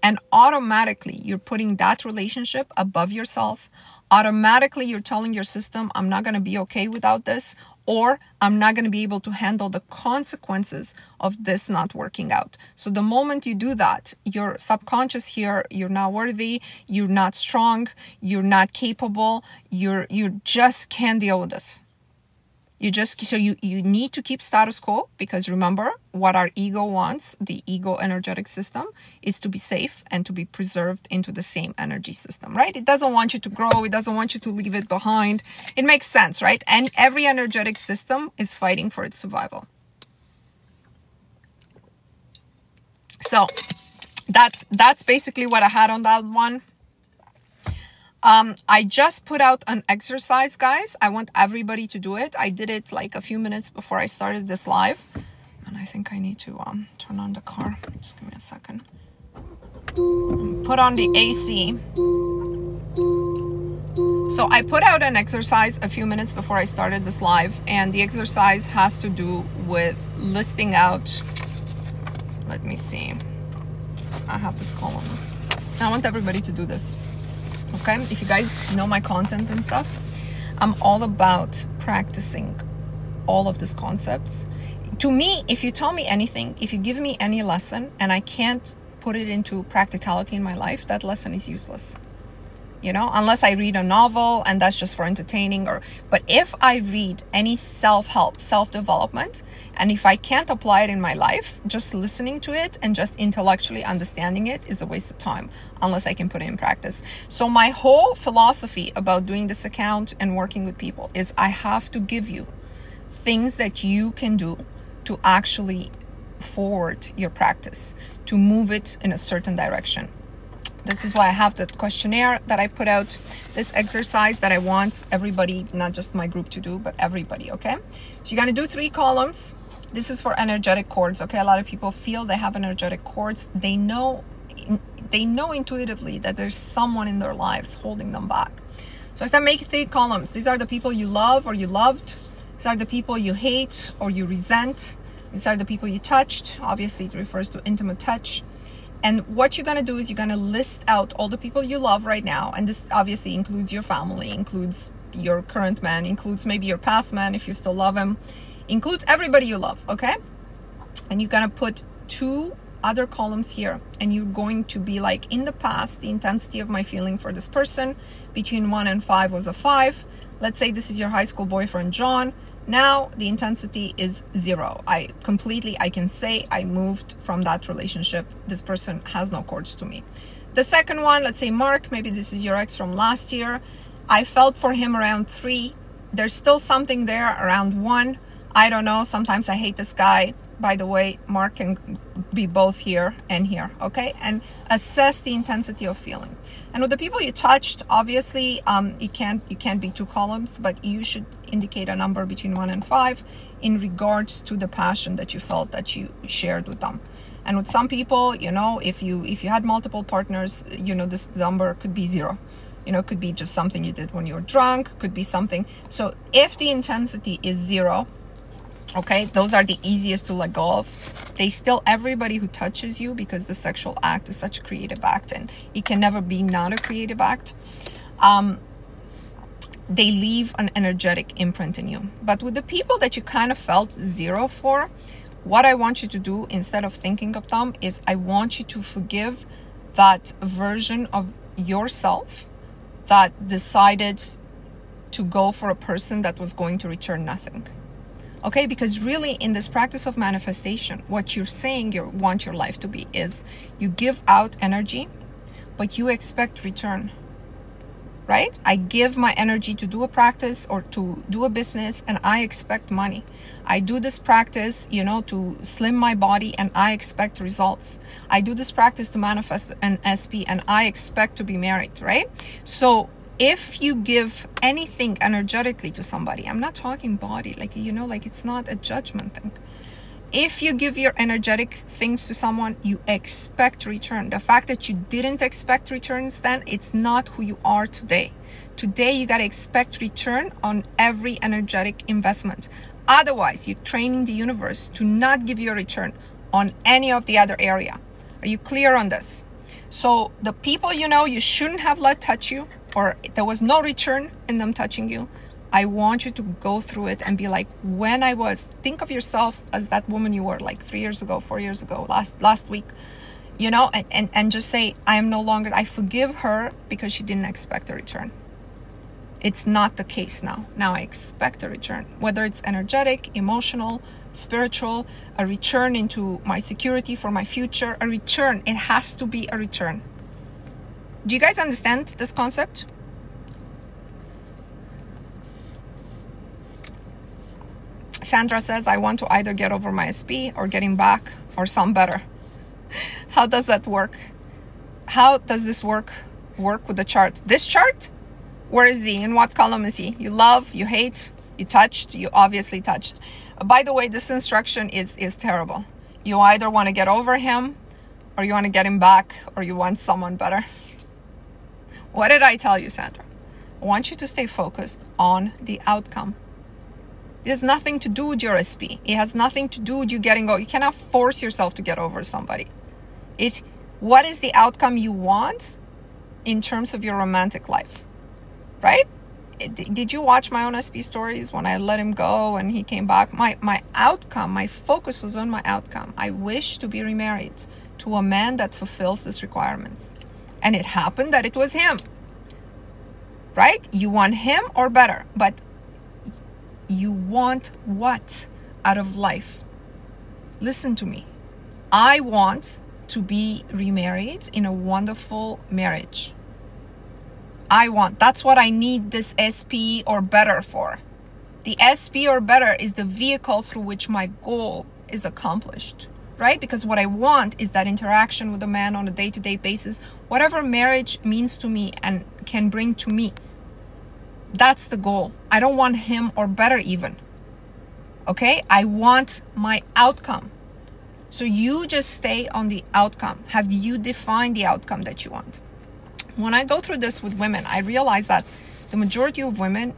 And automatically, you're putting that relationship above yourself. Automatically, you're telling your system, I'm not going to be okay without this, or I'm not going to be able to handle the consequences of this not working out. So the moment you do that, your subconscious here, you're not worthy, you're not strong, you're not capable, you're you just can't deal with this you just so you you need to keep status quo because remember what our ego wants the ego energetic system is to be safe and to be preserved into the same energy system right? It doesn't want you to grow. It doesn't want you to leave it behind. It makes sense right? And every energetic system is fighting for its survival. So that's that's basically what i had on that one um, I just put out an exercise, guys. I want everybody to do it. I did it like a few minutes before I started this live. And I think I need to um, turn on the car. Just give me a second. Put on the AC. So I put out an exercise a few minutes before I started this live. And the exercise has to do with listing out. Let me see. I have this columns. I want everybody to do this okay if you guys know my content and stuff i'm all about practicing all of these concepts. To me if you tell me anything if you give me any lesson and i can't put it into practicality in my life that lesson is useless. You know unless i read a novel and that's just for entertaining or but if i read any self-help self-development and if i can't apply it in my life just listening to it and just intellectually understanding it is a waste of time unless i can put it in practice so my whole philosophy about doing this account and working with people is i have to give you things that you can do to actually forward your practice to move it in a certain direction this is why I have the questionnaire that I put out, this exercise that I want everybody, not just my group to do, but everybody, okay? So you're gonna do three columns. This is for energetic cords, okay? A lot of people feel they have energetic cords. They know, they know intuitively that there's someone in their lives holding them back. So I said make three columns. These are the people you love or you loved. These are the people you hate or you resent. These are the people you touched. Obviously, it refers to intimate touch. And what you're going to do is you're going to list out all the people you love right now. And this obviously includes your family, includes your current man, includes maybe your past man if you still love him, includes everybody you love, okay? And you're to put two other columns here and you're going to be like in the past the intensity of my feeling for this person between 1 and 5 was a 5 let's say this is your high school boyfriend John now the intensity is zero. I completely, I can say I moved from that relationship. This person has no cords to me. The second one, let's say Mark, maybe this is your ex from last year. I felt for him around three. There's still something there around one. I don't know. Sometimes I hate this guy. By the way, Mark can be both here and here, okay? And assess the intensity of feeling. And with the people you touched, obviously, um, you can't you can't be two columns, but you should indicate a number between one and five in regards to the passion that you felt that you shared with them. And with some people, you know, if you if you had multiple partners, you know, this number could be zero. You know, could be just something you did when you were drunk, could be something. So if the intensity is zero, okay those are the easiest to let go of. They still everybody who touches you because the sexual act is such a creative act and it can never be not a creative act um, they leave an energetic imprint in you. But with the people that you kind of felt zero for what i want you to do instead of thinking of them is i want you to forgive that version of yourself that decided to go for a person that was going to return nothing Okay, because really in this practice of manifestation, what you're saying you want your life to be is you give out energy, but you expect return. Right? I give my energy to do a practice or to do a business and I expect money. I do this practice, you know, to slim my body and I expect results. I do this practice to manifest an SP and I expect to be married, right? So if you give anything energetically to somebody, I'm not talking body, like, you know, like it's not a judgment thing. If you give your energetic things to someone, you expect return. The fact that you didn't expect returns then, it's not who you are today. Today, you got to expect return on every energetic investment. Otherwise, you're training the universe to not give you a return on any of the other area. Are you clear on this? So the people you know you shouldn't have let touch you, or there was no return in them touching you. I want you to go through it and be like, when I was, think of yourself as that woman you were like three years ago, four years ago, last last week, you know, and, and, and just say, I am no longer, I forgive her because she didn't expect a return. It's not the case now. Now I expect a return, whether it's energetic, emotional, spiritual, a return into my security for my future, a return. It has to be a return. Do you guys understand this concept? Sandra says, I want to either get over my SP or get him back or some better. How does that work? How does this work work with the chart? This chart where is he? In what column is he? You love, you hate, you touched, you obviously touched. By the way, this instruction is, is terrible. You either want to get over him or you want to get him back or you want someone better. What did I tell you, Sandra? I want you to stay focused on the outcome. It has nothing to do with your SP. It has nothing to do with you getting over. You cannot force yourself to get over somebody. It what is the outcome you want in terms of your romantic life? right? Eh, did you watch my own SP stories when I let him go and he came back? My my outcome, my focus was on my outcome. I wish to be remarried to a man that fulfills these requirements. And it happened that it was him. Right? You want him or better, but you want what out of life? Listen to me. I want to be remarried in a wonderful marriage. I want. That's what I need this SP or better for. The SP or better is the vehicle through which my goal is accomplished, right? Because what I want is that interaction with a man on a day to day basis, whatever marriage means to me and can bring to me. That's the goal. I don't want him or better even. Okay? I want my outcome. So you just stay on the outcome. Have you defined the outcome that you want? when I go through this with women, I realize that the majority of women,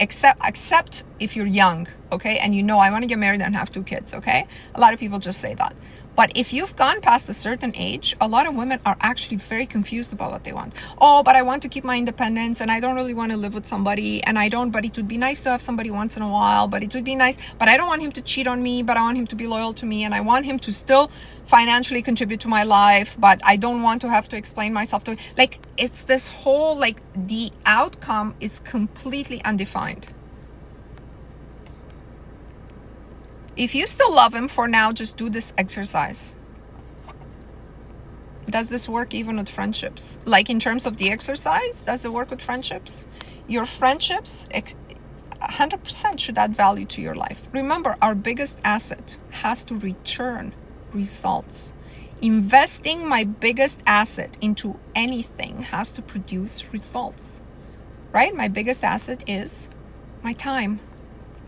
except except if you're young, okay, and you know I want to get married and have two kids, okay, a lot of people just say that. But if you've gone past a certain age, a lot of women are actually very confused about what they want. Oh, but I want to keep my independence and I don't really want to live with somebody and I don't, but it would be nice to have somebody once in a while, but it would be nice, but I don't want him to cheat on me, but I want him to be loyal to me and I want him to still financially contribute to my life, but I don't want to have to explain myself to like it's this whole like the outcome is completely undefined. If you still love him for now, just do this exercise. Does this work even with friendships? Like in terms of the exercise, does it work with friendships? Your friendships 100% should add value to your life. Remember, our biggest asset has to return results. Investing my biggest asset into anything has to produce results, right? My biggest asset is my time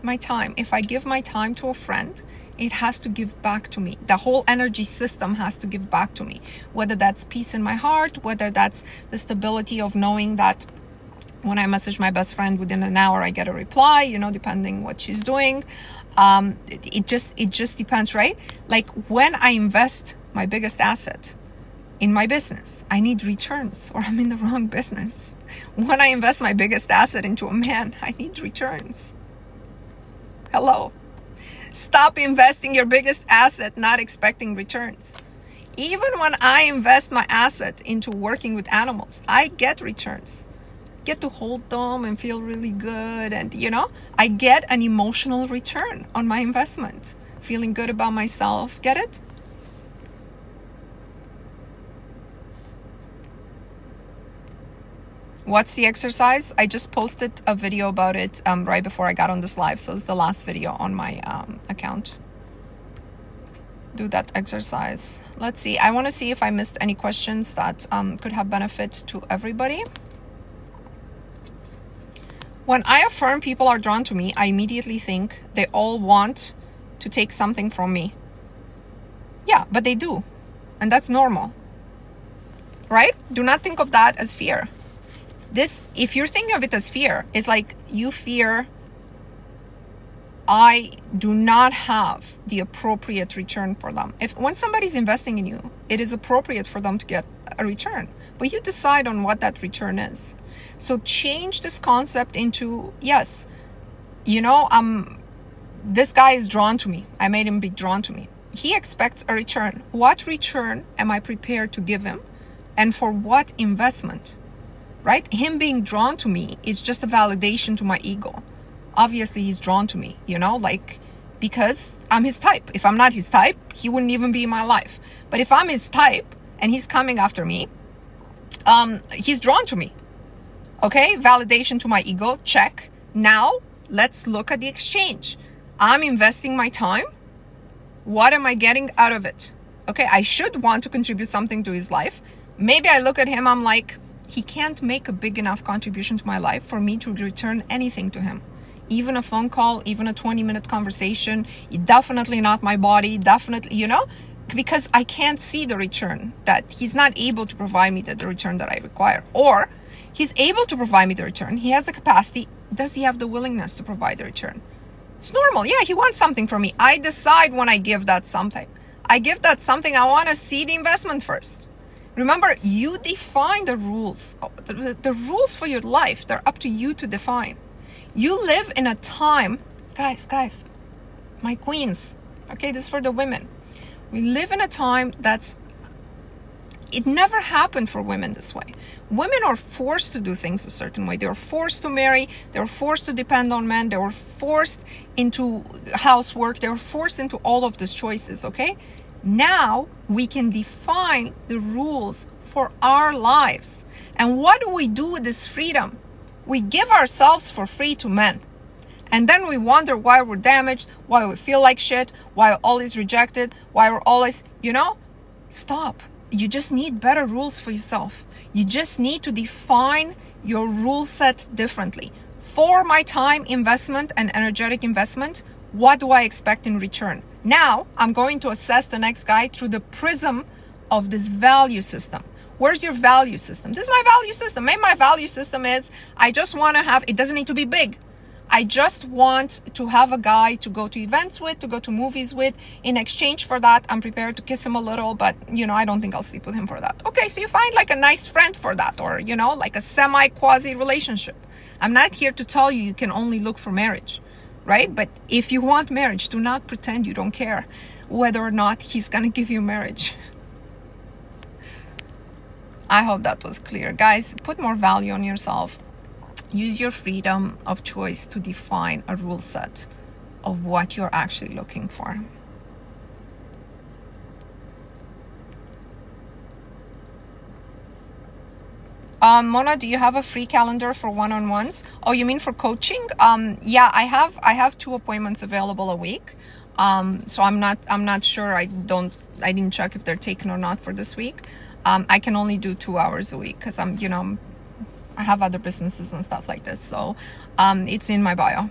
my time. If I give my time to a friend, it has to give back to me. The whole energy system has to give back to me. Whether that's peace in my heart, whether that's the stability of knowing that when I message my best friend within an hour, I get a reply, you know, depending what she's doing. Um, it, it just it just depends, right? Like when I invest my biggest asset in my business, I need returns or I'm in the wrong business. When I invest my biggest asset into a man, I need returns. Hello. Stop investing your biggest asset not expecting returns. Even when I invest my asset into working with animals, I get returns. Get to hold them and feel really good. And, you know, I get an emotional return on my investment. Feeling good about myself. Get it? What's the exercise? I just posted a video about it um, right before I got on this live. So it's the last video on my um, account. Do that exercise. Let's see. I want to see if I missed any questions that um, could have benefit to everybody. When I affirm people are drawn to me, I immediately think they all want to take something from me. Yeah, but they do. And that's normal. Right? Do not think of that as fear this if you're thinking of it as fear it's like you fear I do not have the appropriate return for them. If when somebody's investing in you, it is appropriate for them to get a return, but you decide on what that return is. So change this concept into yes, you know, um this guy is drawn to me. I made him be drawn to me. He expects a return. What return am I prepared to give him? And for what investment? Right? Him being drawn to me is just a validation to my ego obviously he's drawn to me, you know, like because I'm his type. If I'm not his type, he wouldn't even be in my life. But if I'm his type and he's coming after me, um, he's drawn to me. Okay, validation to my ego, check. Now let's look at the exchange. I'm investing my time. What am I getting out of it? Okay, I should want to contribute something to his life. Maybe I look at him, I'm like, he can't make a big enough contribution to my life for me to return anything to him even a phone call, even a 20 minute conversation, definitely not my body, definitely, you know, because I can't see the return that he's not able to provide me the, the return that I require. Or he's able to provide me the return. He has the capacity. Does he have the willingness to provide the return? It's normal. Yeah, he wants something from me. I decide when I give that something. I give that something, I want to see the investment first. Remember, you define the rules. Oh, the, the, rules for your life, they're up to you to define. You live in a time, guys, guys, my queens, okay, this is for the women. We live in a time that's, it never happened for women this way. Women are forced to do things a certain way. They're forced to marry, they're forced to depend on men, they were forced into housework, they were forced into all of these choices, okay? Now we can define the rules for our lives. And what do we do with this freedom? we give ourselves for free to men. And then we wonder why we're damaged, why we feel like shit, why we're always rejected, why we're always, you know, stop. You just need better rules for yourself. You just need to define your rule set differently. For my time investment and energetic investment, what do I expect in return? Now I'm going to assess the next guy through the prism of this value system. Where's your value system? This is my value system. Maybe my value system is I just want to have, it doesn't need to be big. I just want to have a guy to go to events with, to go to movies with. In exchange for that, I'm prepared to kiss him a little, but you know, I don't think I'll sleep with him for that. Okay, so you find like a nice friend for that, or you know, like a semi quasi relationship. I'm not here to tell you you can only look for marriage, right? But if you want marriage, do not pretend you don't care whether or not he's gonna give you marriage. I hope that was clear. Guys, put more value on yourself. Use your freedom of choice to define a rule set of what you're actually looking for. Um, Mona, do you have a free calendar for one-on-ones? Oh, you mean for coaching? Um, yeah, I have. I have two appointments available a week. Um, so I'm not. I'm not sure. I don't. I didn't check if they're taken or not for this week um, I can only do two hours a week because I'm, you know, I have other businesses and stuff like this. So um, it's in my bio.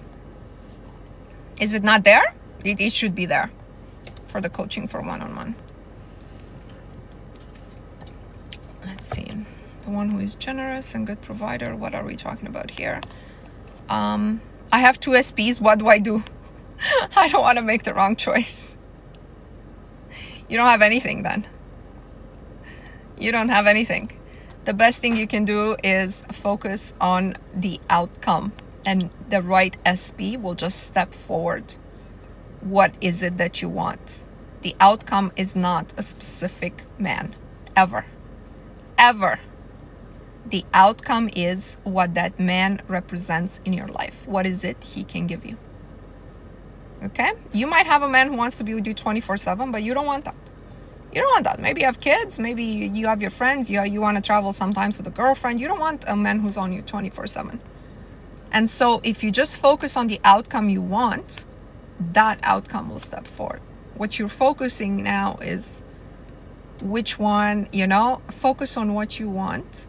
Is it not there? It, it should be there for the coaching for one-on-one. Let's see. The one who is generous and good provider. What are we talking about here? Um, I have two SPs. What do I do? I don't want to make the wrong choice. You don't have anything then you don't have anything. The best thing you can do is focus on the outcome, and the right SP will just step forward. What is it that you want? The outcome is not a specific man, ever. Ever. The outcome is what that man represents in your life. What is it he can give you? Okay? You might have a man who wants to be with you 24 7, but you don't want that you don't want that. Maybe you have kids, maybe you have your friends, you, you want to travel sometimes with a girlfriend. You don't want a man who's on you 24 7. And so if you just focus on the outcome you want, that outcome will step forward. What you're focusing now is which one, you know, focus on what you want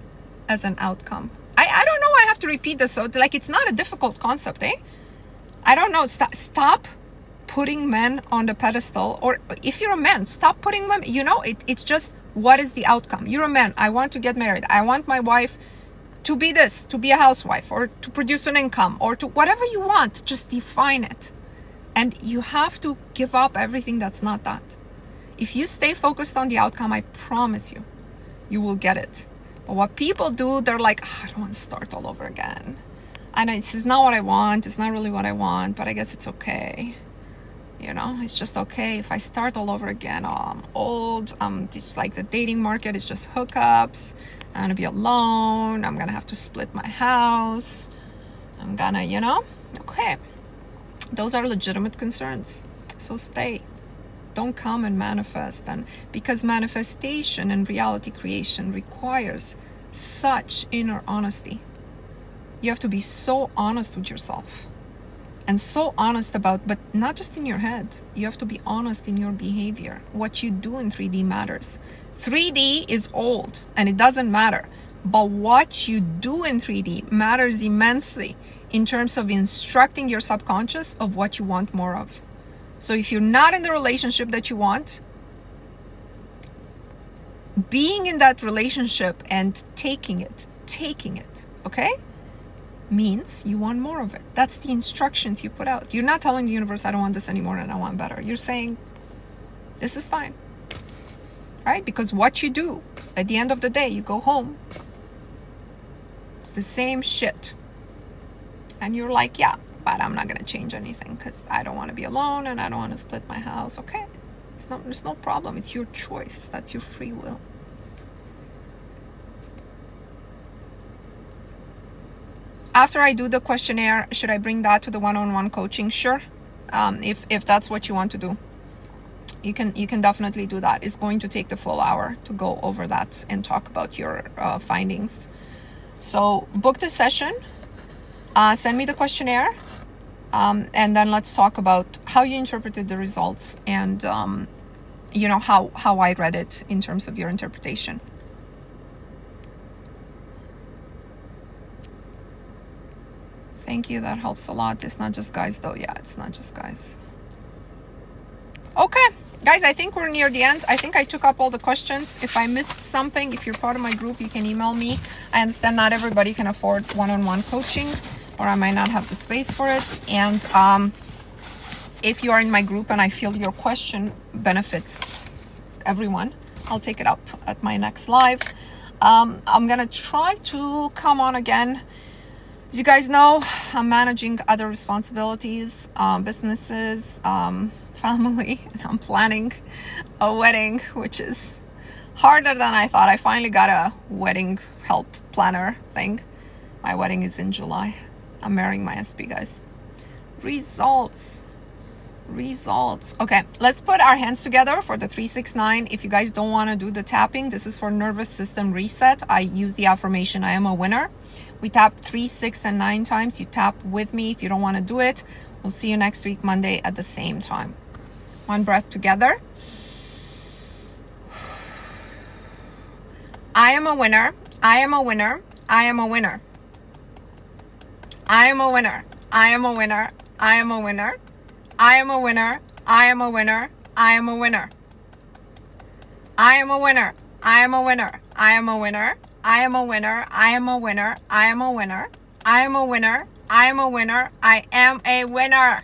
as an outcome. I, I don't know, I have to repeat this. So, like, it's not a difficult concept, eh? I don't know. St- stop putting men on the pedestal or if you're a man stop putting them you know it, it's just what is the outcome you're a man i want to get married i want my wife to be this to be a housewife or to produce an income or to whatever you want just define it And you have to give up everything that's not that. If you stay focused on the outcome, I promise you, you will get it. But what people do, they're like, oh, I don't want to start all over again. I know this is not what I want. It's not really what I want, but I guess it's okay. You know, it's just okay if I start all over again. Oh, I'm old. Um, it's like the dating market is just hookups. I'm gonna be alone. I'm gonna have to split my house. I'm gonna, you know, okay. Those are legitimate concerns. So stay. Don't come and manifest. And because manifestation and reality creation requires such inner honesty, you have to be so honest with yourself and so honest about, but not just in your head. You have to be honest in your behavior. What you do in 3D matters. 3D is old and it doesn't matter. But what you do in 3D matters immensely in terms of instructing your subconscious of what you want more of. So if you're not in the relationship that you want, being in that relationship and taking it, taking it, okay, means you want more of it. That's the instructions you put out. You're not telling the universe, I don't want this anymore and I want better. You're saying, this is fine. Right? Because what you do at the end of the day, you go home, it's the same shit and you're like, yeah, but I'm not gonna change anything because I don't want to be alone and I don't want to split my house. Okay, it's not. There's no problem. It's your choice. That's your free will. After I do the questionnaire, should I bring that to the one-on-one coaching? Sure. Um, if if that's what you want to do, you can you can definitely do that. It's going to take the full hour to go over that and talk about your uh, findings. So book the session uh, send me the questionnaire um, and then let's talk about how you interpreted the results and um, you know how how i read it in terms of your interpretation thank you. That helps a lot. It's not just guys though. Yeah it's not just guys. Okay. Guys i think we're near the end. I think i took up all the questions. If i missed something if you're part of my group you can email me. I understand not everybody can afford one-on-one coaching or I might not have the space for it. And um, if you are in my group and I feel your question benefits everyone, I'll take it up at my next live. Um, I'm gonna try to come on again. As you guys know, I'm managing other responsibilities, um, businesses, um, family, and I'm planning a wedding, which is harder than I thought. I finally got a wedding help planner thing. My wedding is in July. I'm marrying my SP, guys. Results. Results. Okay, let's put our hands together for the 369. If you guys don't want to do the tapping, this is for nervous system reset. I use the affirmation, I am a winner. We tap three, six, and nine times. You tap with me if you don't want to do it. We'll see you next week, Monday at the same time. One breath together. I am a winner. I am a winner. I am a winner. I am a winner. I am a winner. I am a winner. I am a winner. I am a winner. I am a winner. I am a winner. I am a winner. I am a winner. I am a winner. I am a winner. I am a winner. I am a winner. I am a winner. I am a winner.